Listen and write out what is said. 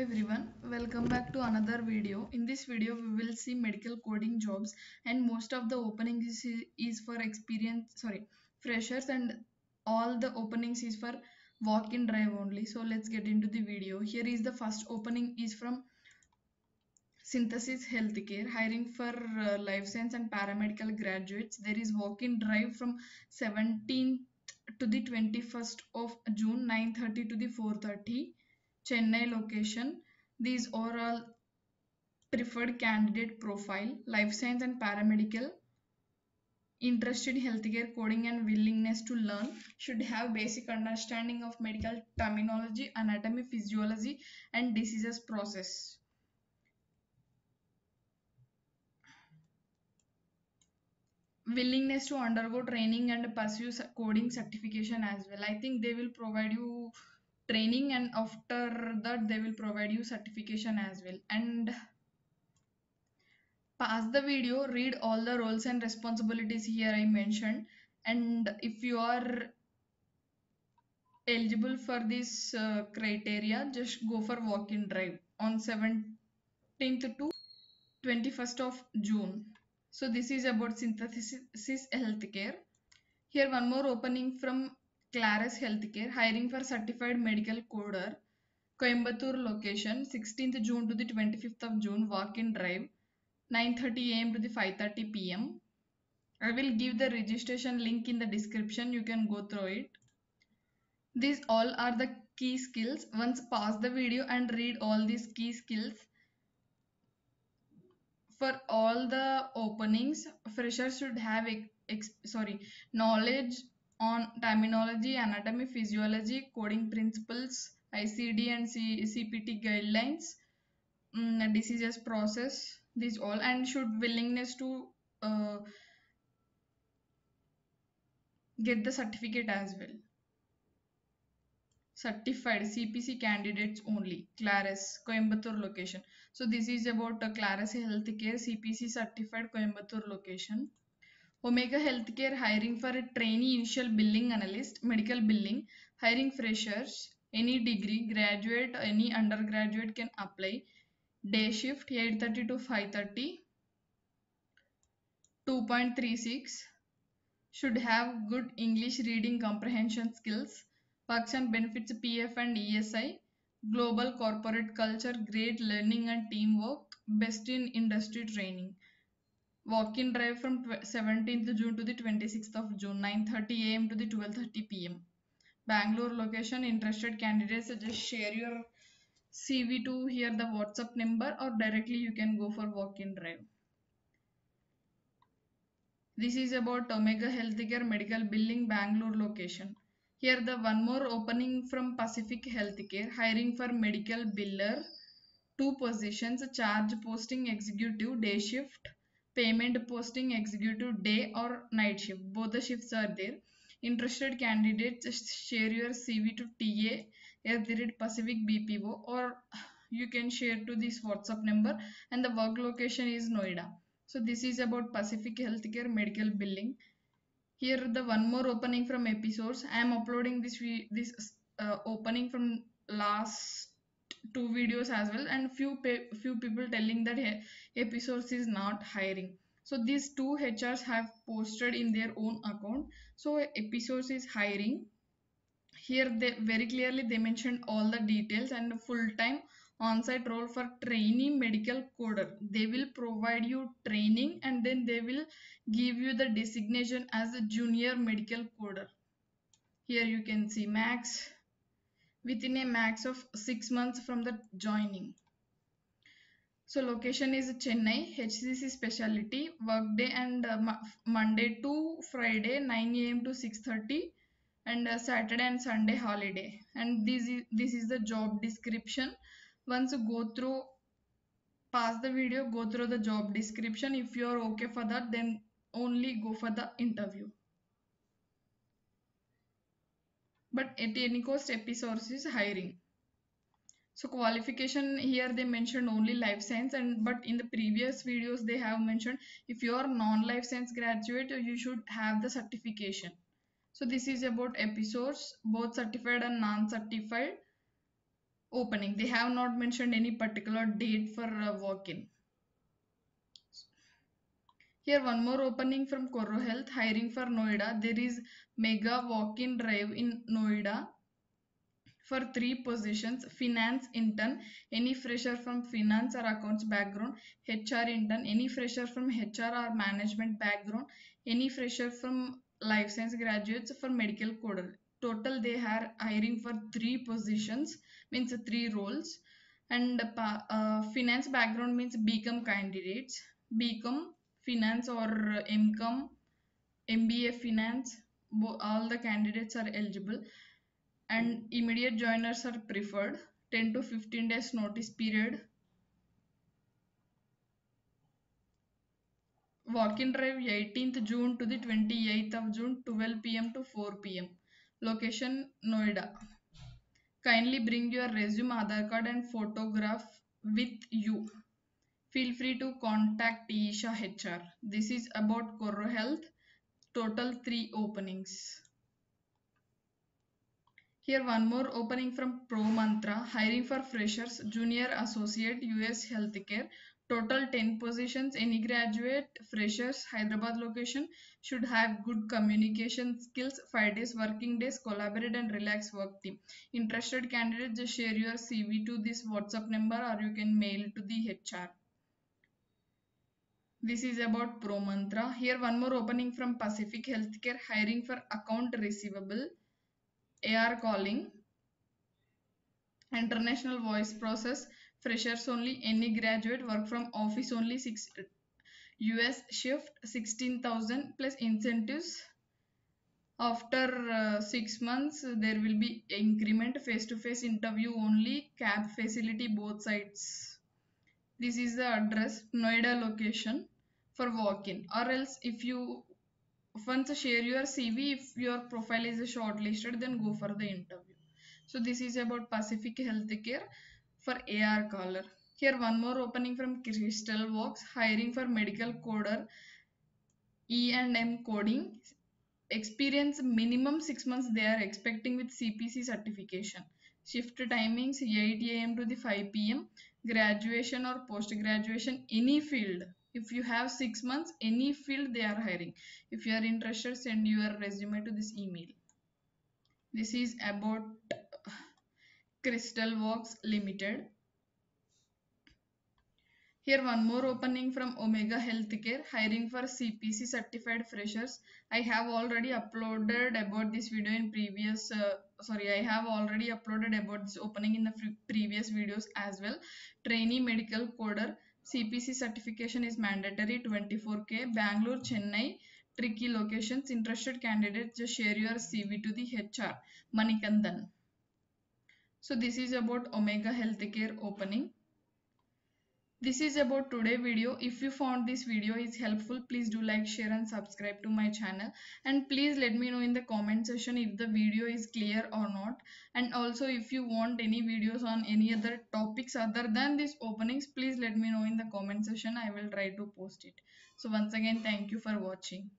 everyone, welcome back to another video. In this video, we will see medical coding jobs and most of the openings is, is for experience, sorry, freshers and all the openings is for walk-in drive only. So let's get into the video. Here is the first opening is from Synthesis Healthcare hiring for uh, life science and paramedical graduates. There is walk-in drive from 17th to the 21st of June 9:30 to the 4:30 Chennai location. These are all preferred candidate profile, life science and paramedical. Interested in healthcare coding and willingness to learn should have basic understanding of medical terminology, anatomy, physiology, and diseases process. Willingness to undergo training and pursue coding certification as well. I think they will provide you training and after that they will provide you certification as well. And pause the video read all the roles and responsibilities here i mentioned. And if you are eligible for this uh, criteria just go for walk-in drive on 17th to 21st of june. So this is about synthesis healthcare. Here one more opening from Clarus Healthcare hiring for certified medical coder. Coimbatore location 16th June to the 25th of June walk-in drive 9:30 am to the 5:30 pm. I will give the registration link in the description. You can go through it. These all are the key skills. Once pause the video and read all these key skills. For all the openings, freshers should have sorry knowledge on terminology, anatomy, physiology, coding principles, ICD and C- CPT guidelines, mm, diseases process, these all, and should willingness to uh, get the certificate as well. Certified CPC candidates only. Clarus, Coimbatore location. So this is about uh, Clarus Healthcare CPC certified Coimbatore location. Omega Healthcare hiring for a trainee initial billing analyst, medical billing, hiring freshers, any degree, graduate, any undergraduate can apply. Day shift 8:30 to 5:30. 2.36 should have good English reading comprehension skills. And benefits PF and ESI. Global corporate culture, great learning and teamwork, best in industry training walk-in drive from 17th June to the 26th of June 9:30 am to the 12:30 pm Bangalore location interested candidates just share your CV to here the WhatsApp number or directly you can go for walk-in drive. This is about Omega Healthcare Medical Billing Bangalore location. Here the one more opening from Pacific Healthcare hiring for medical biller two positions charge posting executive day shift payment posting executive day or night shift. Both the shifts are there. Interested candidates share your cv to ta at the pacific bpo or you can share to this whatsapp number and the work location is noida. So this is about pacific healthcare medical billing. Here the one more opening from Episource. I am uploading this this uh, opening from last two videos as well and few few people telling that Episource is not hiring. So these two hrs have posted in their own account. So Episource is hiring. Here they very clearly they mentioned all the details and full time on-site role for trainee medical coder. They will provide you training and then they will give you the designation as a junior medical coder. Here you can see max within a max of 6 months from the joining. So location is Chennai, HCC specialty, workday and uh, Monday to Friday 9 am to 6.30 and uh, Saturday and Sunday holiday. And this is, this is the job description. Once you go through, pass the video, go through the job description. If you are okay for that, then only go for the interview. But at any cost episource is hiring so qualification here they mentioned only life science and but in the previous videos they have mentioned if you are non life science graduate you should have the certification so this is about Episource both certified and non certified opening. They have not mentioned any particular date for uh, walk-in. Here one more opening from CorroHealth hiring for Noida. There is mega walk-in drive in Noida for three positions. Finance intern any fresher from finance or accounts background. Hr intern any fresher from hr or management background. Any fresher from life science graduates for medical coder. Total they are hiring for three positions means three roles. And uh, finance background means Bcom candidates. Bcom finance or mcom mba finance all the candidates are eligible. And immediate joiners are preferred. 10 to 15 days notice period. Walk-in drive 18th June to the 28th of June 12 pm to 4 pm location Noida. Kindly bring your resume Aadhaar card and photograph with you feel free to contact Isha HR this is about CorroHealth total 3 openings here one more opening from Promantra, hiring for freshers, junior associate, US healthcare. Total 10 positions, any graduate, freshers, Hyderabad location should have good communication skills, 5 days working days, collaborate and relax work team. Interested candidates, just share your CV to this WhatsApp number or you can mail to the HR. This is about Promantra. Here one more opening from Pacific Healthcare, hiring for account receivable AR calling, international voice process, freshers only, any graduate, work from office only, six US shift, 16,000 plus incentives. After uh, six months, there will be increment face-to-face -face interview only, cab facility both sides. This is the address, Noida location for walk-in or else if you once share your CV, if your profile is shortlisted, then go for the interview. So this is about Pacific Healthcare for AR caller. Here one more opening from Crystal Works, hiring for medical coder, E and M coding. Experience minimum six months they are expecting with CPC certification. Shift timings 8 a.m. to the 5 p.m. Graduation or post graduation any field if you have six months any field they are hiring. If you are interested send your resume to this email. This is about crystal works limited. Here one more opening from omega healthcare hiring for cpc certified freshers. I have already uploaded about this video in previous uh, sorry i have already uploaded about this opening in the previous videos as well. Trainee medical coder CPC certification is mandatory 24k. Bangalore, Chennai, tricky locations. Interested candidates just share your CV to the HR. Manikandan. So this is about Omega Healthcare opening. This is about today video. If you found this video is helpful, please do like, share and subscribe to my channel. And please let me know in the comment section if the video is clear or not. And also if you want any videos on any other topics other than these openings, please let me know in the comment section. I will try to post it. So once again, thank you for watching.